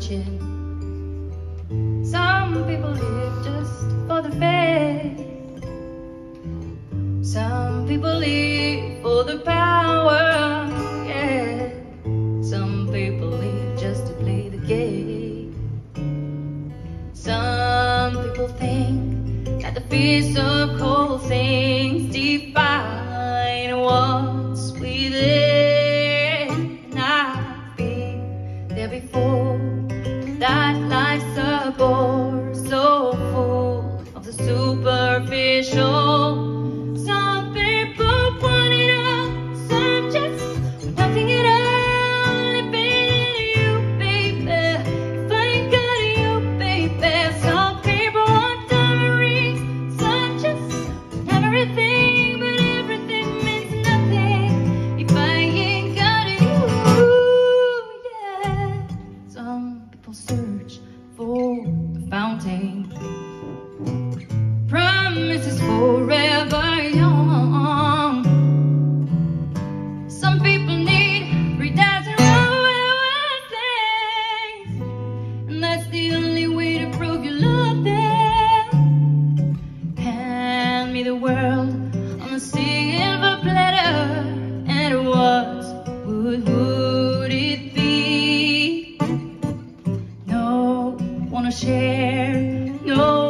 Some people live just for the fame. Some people live for the power. Yeah. Some people live just to play the game. Some people think that the fear of cold things define what. that Mrs. Forever Young. Some people need three thousand things, and that's the only way to prove you love them. Hand me the world a silver platter, and what would it be? No wanna share, no.